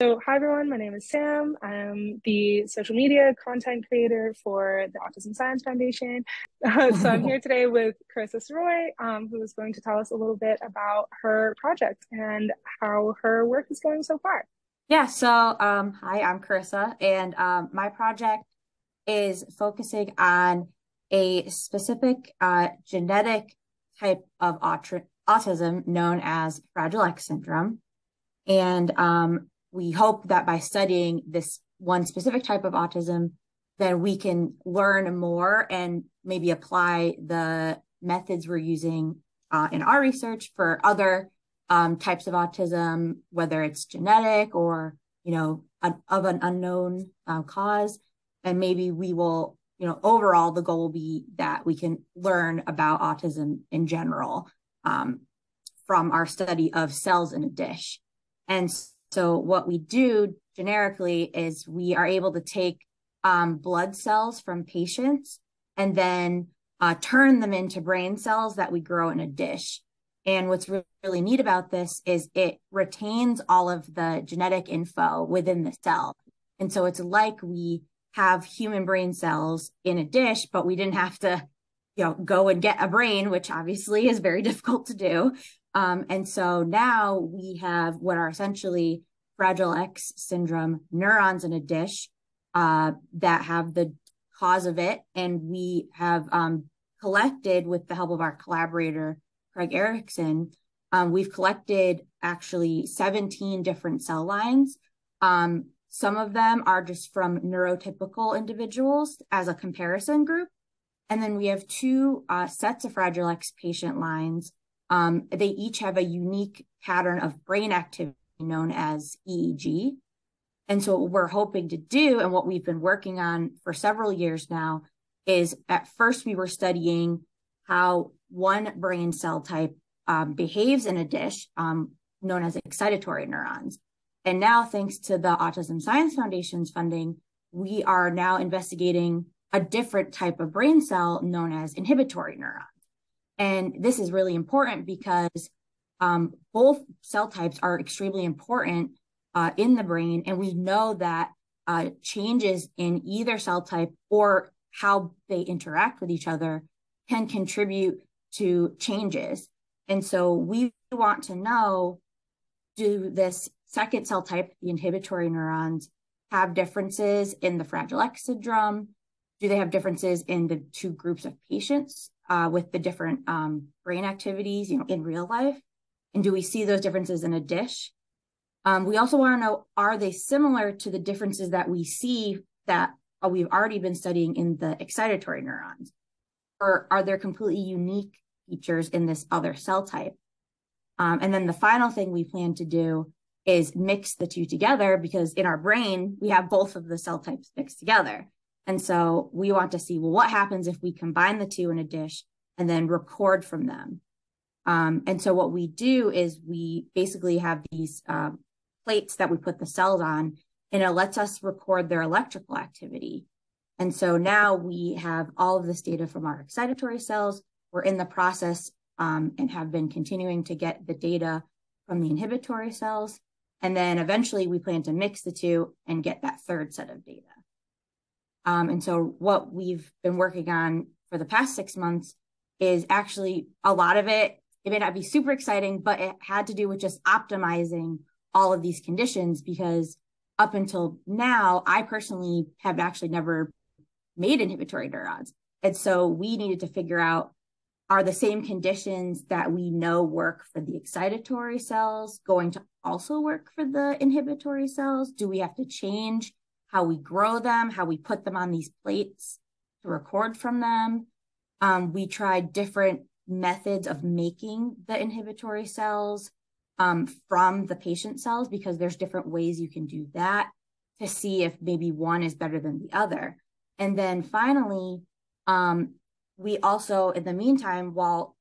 So, hi everyone, my name is Sam. I'm the social media content creator for the Autism Science Foundation. Uh, so, I'm here today with Carissa Sirois, um, who is going to tell us a little bit about her project and how her work is going so far. Yeah, so um, hi, I'm Carissa, and um, my project is focusing on a specific uh, genetic type of aut- autism known as Fragile X syndrome. And um, we hope that by studying this one specific type of autism, then we can learn more and maybe apply the methods we're using uh, in our research for other um, types of autism, whether it's genetic or you know an, of an unknown uh, cause, and maybe we will you know overall the goal will be that we can learn about autism in general um, from our study of cells in a dish, and so what we do generically is we are able to take um, blood cells from patients and then uh, turn them into brain cells that we grow in a dish. And what's really, really neat about this is it retains all of the genetic info within the cell. And so it's like we have human brain cells in a dish, but we didn't have to, you know, go and get a brain, which obviously is very difficult to do. Um, and so now we have what are essentially Fragile X syndrome neurons in a dish uh, that have the cause of it. And we have um, collected, with the help of our collaborator, Craig Erickson, um, we've collected actually 17 different cell lines. Um, some of them are just from neurotypical individuals as a comparison group. And then we have two uh, sets of Fragile X patient lines um, they each have a unique pattern of brain activity known as EEG. And so, what we're hoping to do, and what we've been working on for several years now, is at first we were studying how one brain cell type um, behaves in a dish, um, known as excitatory neurons. And now, thanks to the Autism Science Foundation's funding, we are now investigating a different type of brain cell known as inhibitory neurons. And this is really important because um, both cell types are extremely important uh, in the brain. And we know that uh, changes in either cell type or how they interact with each other can contribute to changes. And so we want to know do this second cell type, the inhibitory neurons, have differences in the Fragile X syndrome? Do they have differences in the two groups of patients uh, with the different um, brain activities, you know, in real life? And do we see those differences in a dish? Um, we also want to know, are they similar to the differences that we see that uh, we've already been studying in the excitatory neurons? Or are there completely unique features in this other cell type? Um, and then the final thing we plan to do is mix the two together because in our brain, we have both of the cell types mixed together. And so we want to see, well, what happens if we combine the two in a dish and then record from them? Um, and so what we do is we basically have these uh, plates that we put the cells on, and it lets us record their electrical activity. And so now we have all of this data from our excitatory cells. We're in the process um, and have been continuing to get the data from the inhibitory cells. And then eventually we plan to mix the two and get that third set of data. Um, and so what we've been working on for the past six months is actually a lot of it. It may not be super exciting, but it had to do with just optimizing all of these conditions because up until now, I personally have actually never made inhibitory neurons. And so we needed to figure out are the same conditions that we know work for the excitatory cells going to also work for the inhibitory cells? Do we have to change how we grow them, how we put them on these plates to record from them. Um, we tried different methods of making the inhibitory cells um, from the patient cells because there's different ways you can do that to see if maybe one is better than the other. And then finally, um, we also, in the meantime, while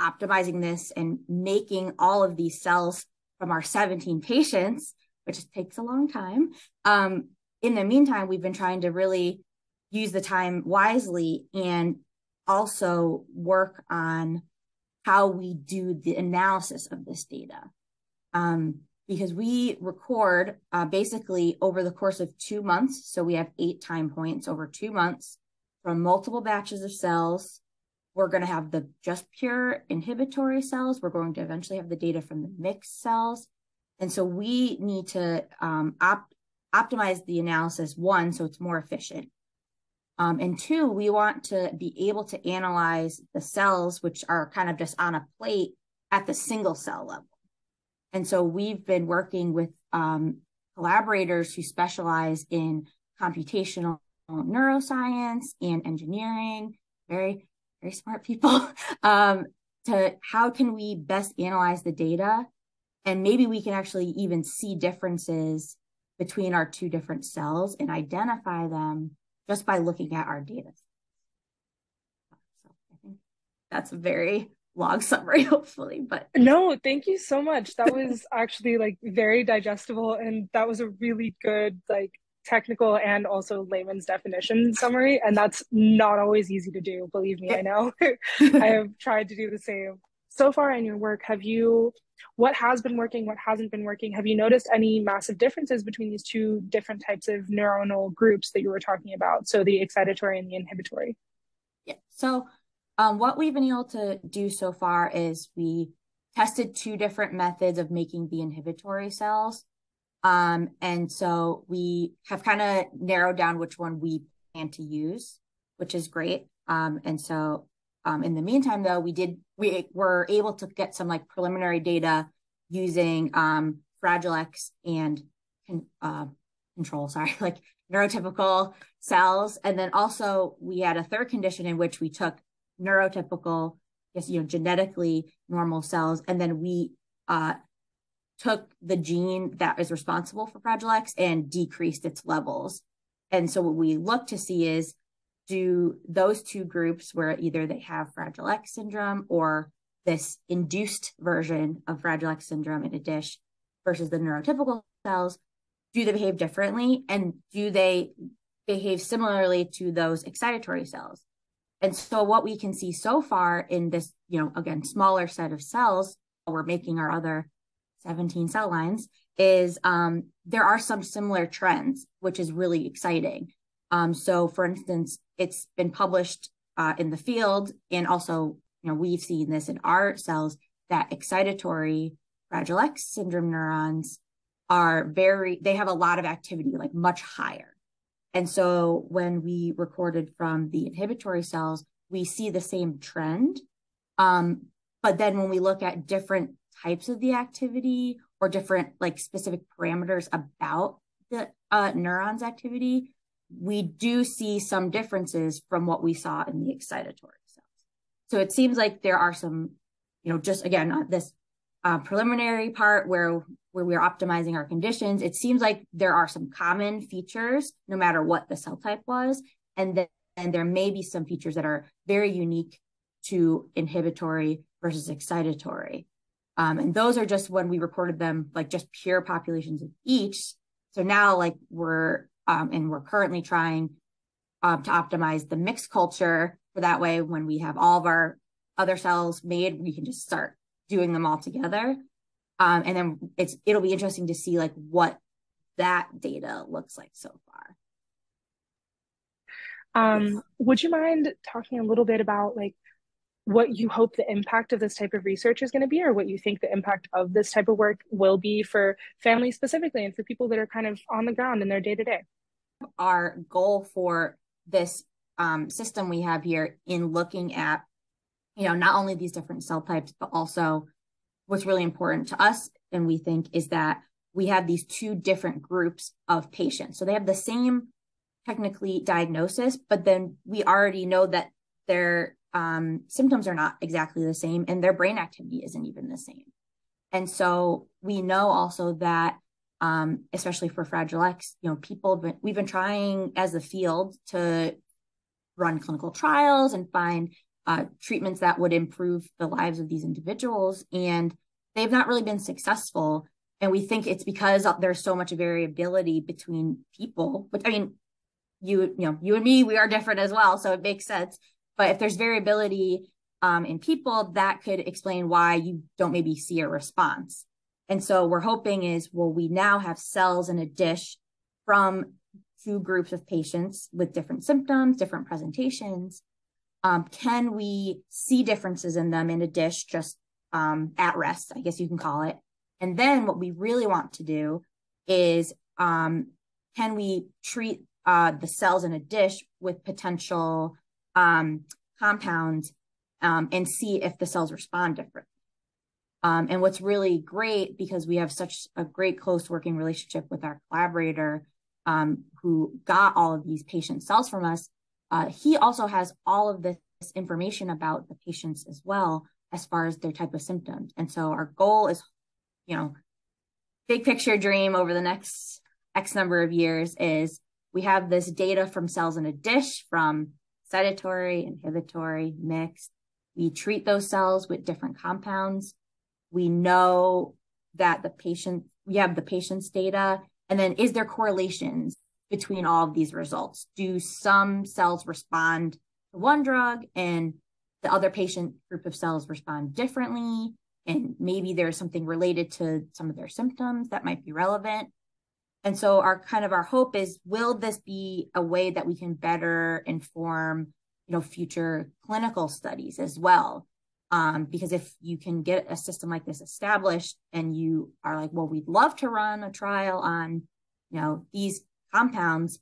optimizing this and making all of these cells from our 17 patients, which takes a long time, um, in the meantime, we've been trying to really use the time wisely and also work on how we do the analysis of this data. Um, because we record uh, basically over the course of two months. So we have eight time points over two months from multiple batches of cells. We're going to have the just pure inhibitory cells. We're going to eventually have the data from the mixed cells. And so we need to um, op- optimize the analysis, one, so it's more efficient. Um, and two, we want to be able to analyze the cells, which are kind of just on a plate at the single cell level. And so we've been working with um, collaborators who specialize in computational neuroscience and engineering, very, very smart people, um, to how can we best analyze the data? And maybe we can actually even see differences between our two different cells and identify them just by looking at our data. So I think that's a very long summary, hopefully. But no, thank you so much. That was actually like very digestible, and that was a really good like technical and also layman's definition summary. And that's not always easy to do. Believe me, I know. I have tried to do the same. So far in your work, have you what has been working, what hasn't been working? Have you noticed any massive differences between these two different types of neuronal groups that you were talking about? So the excitatory and the inhibitory. Yeah. So um, what we've been able to do so far is we tested two different methods of making the inhibitory cells. Um, and so we have kind of narrowed down which one we plan to use, which is great. Um, and so um, in the meantime, though, we did we were able to get some like preliminary data using um, Fragile X and uh, control, sorry, like neurotypical cells. And then also we had a third condition in which we took neurotypical, yes, you know, genetically normal cells, and then we uh, took the gene that is responsible for Fragile X and decreased its levels. And so what we look to see is do those two groups where either they have Fragile X syndrome or this induced version of Fragile X syndrome in a dish versus the neurotypical cells, do they behave differently? And do they behave similarly to those excitatory cells? And so what we can see so far in this, you know, again, smaller set of cells, we're making our other 17 cell lines, is um, there are some similar trends, which is really exciting. Um, so for instance, it's been published uh, in the field and also, you know, we've seen this in our cells that excitatory Fragile X syndrome neurons are very, they have a lot of activity, like much higher. And so when we recorded from the inhibitory cells, we see the same trend. Um, but then when we look at different types of the activity or different like specific parameters about the uh, neurons activity, we do see some differences from what we saw in the excitatory cells. So it seems like there are some, you know, just again, this uh, preliminary part where where we're optimizing our conditions, it seems like there are some common features no matter what the cell type was. And then and there may be some features that are very unique to inhibitory versus excitatory. Um, and those are just when we recorded them, like just pure populations of each. So now, like we're, um, and we're currently trying um, to optimize the mixed culture for that way when we have all of our other cells made, we can just start doing them all together. Um, and then it's it'll be interesting to see like what that data looks like so far. Um, would you mind talking a little bit about like what you hope the impact of this type of research is going to be, or what you think the impact of this type of work will be for families specifically and for people that are kind of on the ground in their day to day? Our goal for this um, system we have here in looking at, you know, not only these different cell types, but also what's really important to us and we think is that we have these two different groups of patients. So they have the same technically diagnosis, but then we already know that their um, symptoms are not exactly the same and their brain activity isn't even the same. And so we know also that, um, especially for Fragile X, you know, people, been, we've been trying as a field to run clinical trials and find uh, treatments that would improve the lives of these individuals. And they've not really been successful. And we think it's because there's so much variability between people. But I mean, you you know, you and me, we are different as well, so it makes sense. But if there's variability um, in people, that could explain why you don't maybe see a response. And so we're hoping is, well, we now have cells in a dish from two groups of patients with different symptoms, different presentations. Um, can we see differences in them in a dish just um, at rest, I guess you can call it. And then what we really want to do is um, can we treat uh, the cells in a dish with potential um, compounds um, and see if the cells respond differently. Um, and what's really great because we have such a great close working relationship with our collaborator um, who got all of these patient cells from us, uh, he also has all of this information about the patients as well as far as their type of symptoms. And so our goal is, you know, big picture dream over the next X number of years is we have this data from cells in a dish from excitatory, inhibitory, mixed. We treat those cells with different compounds. We know that the patient, we have the patient's data. And then is there correlations between all of these results? Do some cells respond to one drug and the other patient group of cells respond differently? And maybe there's something related to some of their symptoms that might be relevant. And so our kind of our hope is will this be a way that we can better inform, you know, future clinical studies as well? Um, because if you can get a system like this established and you are like, well, we'd love to run a trial on, you know, these compounds,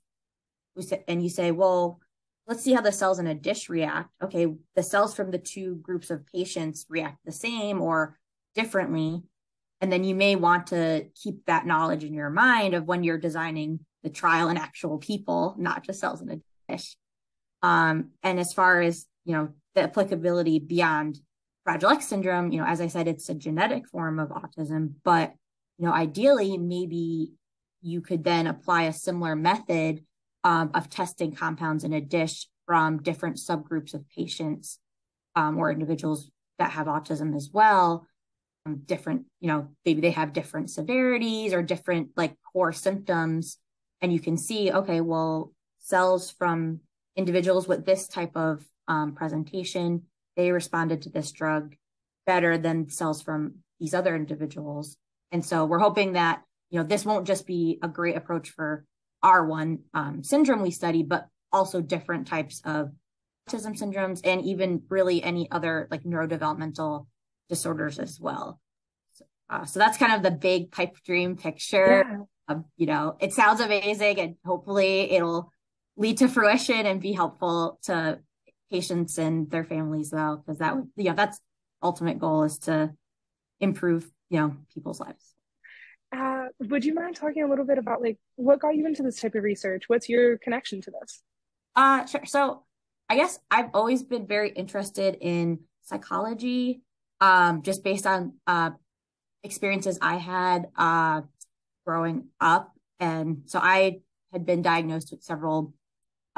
and you say, well, let's see how the cells in a dish react. Okay, the cells from the two groups of patients react the same or differently. And then you may want to keep that knowledge in your mind of when you're designing the trial in actual people, not just cells in a dish. Um, and as far as, you know, the applicability beyond Fragile X syndrome, you know, as I said, it's a genetic form of autism, but, you know, ideally, maybe you could then apply a similar method um, of testing compounds in a dish from different subgroups of patients um, or individuals that have autism as well um, different, you know, maybe they have different severities or different like core symptoms. And you can see, okay, well, cells from individuals with this type of um, presentation, they responded to this drug better than cells from these other individuals. And so we're hoping that, you know, this won't just be a great approach for R1 um, syndrome we study, but also different types of autism syndromes and even really any other like neurodevelopmental disorders as well. So, uh, so that's kind of the big pipe dream picture. Yeah. Of, you know, it sounds amazing and hopefully it'll lead to fruition and be helpful to patients and their families though, because that would, yeah, that's ultimate goal is to improve, you know, people's lives. Uh, would you mind talking a little bit about like what got you into this type of research? What's your connection to this? Uh, sure. So I guess I've always been very interested in psychology um, just based on uh, experiences I had uh, growing up. And so I had been diagnosed with several,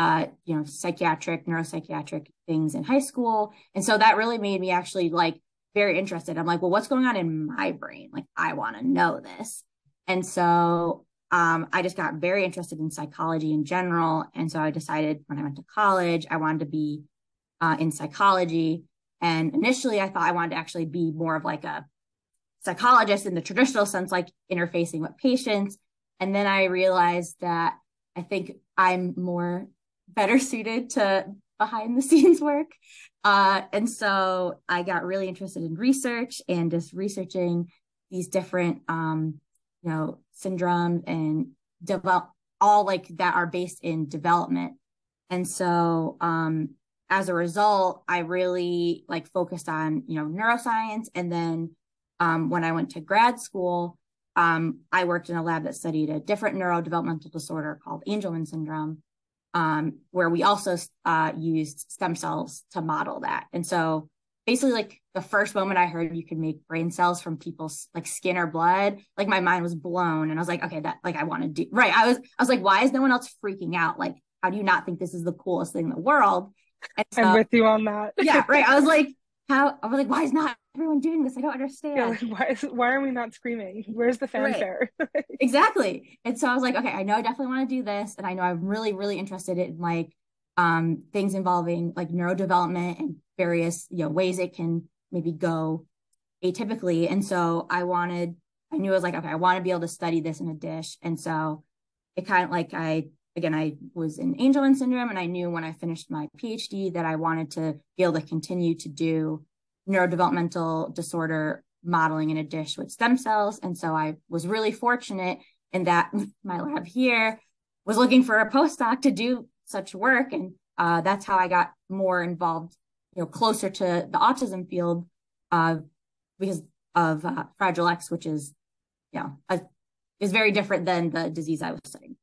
uh, you know, psychiatric, neuropsychiatric things in high school. And so that really made me actually like very interested. I'm like, well, what's going on in my brain? Like, I want to know this. And so um, I just got very interested in psychology in general. And so I decided when I went to college, I wanted to be uh, in psychology. And initially, I thought I wanted to actually be more of like a psychologist in the traditional sense, like interfacing with patients. And then I realized that I think I'm more better suited to behind the scenes work. Uh, and so I got really interested in research and just researching these different, um, you know, syndromes and develop all like that are based in development. And so um, as a result, I really like focused on, you know, neuroscience. And then um, when I went to grad school, um, I worked in a lab that studied a different neurodevelopmental disorder called Angelman syndrome, um, where we also uh, used stem cells to model that. And so basically like the first moment I heard you could make brain cells from people's like skin or blood, like my mind was blown. And I was like, okay, that like I want to do right. I was I was like, why is no one else freaking out? Like, how do you not think this is the coolest thing in the world? So, I'm with you on that. yeah, right. I was like, how? I was like, why is not everyone doing this? I don't understand. Yeah, like, why is why are we not screaming? Where's the fanfare? Right. exactly. And so I was like, okay, I know I definitely want to do this, and I know I'm really, really interested in like um things involving like neurodevelopment and various you know ways it can maybe go atypically. And so I wanted I knew I was like, okay, I want to be able to study this in a dish. And so it kind of like I again, I was in Angelman syndrome, and I knew when I finished my PhD that I wanted to be able to continue to do neurodevelopmental disorder modeling in a dish with stem cells. And so I was really fortunate in that my lab here was looking for a postdoc to do such work. And uh, that's how I got more involved, you know, closer to the autism field uh, because of uh, Fragile X, which is, you know, a, is very different than the disease I was studying.